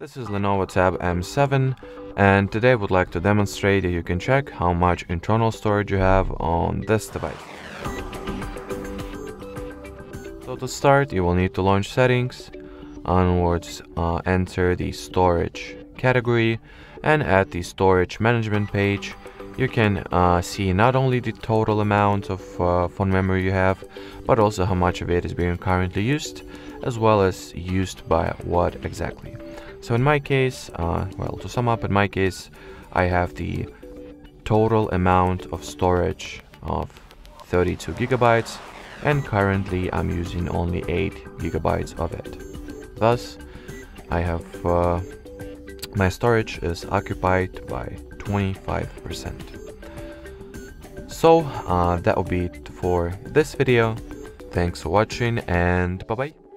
This is Lenovo Tab M7 and today I would like to demonstrate that you can check how much internal storage you have on this device. So to start you will need to launch settings, onwards uh, enter the storage category and at the storage management page you can uh, see not only the total amount of uh, phone memory you have but also how much of it is being currently used as well as used by what exactly. So in my case, uh, well, to sum up, in my case, I have the total amount of storage of 32 gigabytes, and currently I'm using only 8 gigabytes of it. Thus, I have uh, my storage is occupied by 25%. So, uh, that will be it for this video. Thanks for watching and bye bye.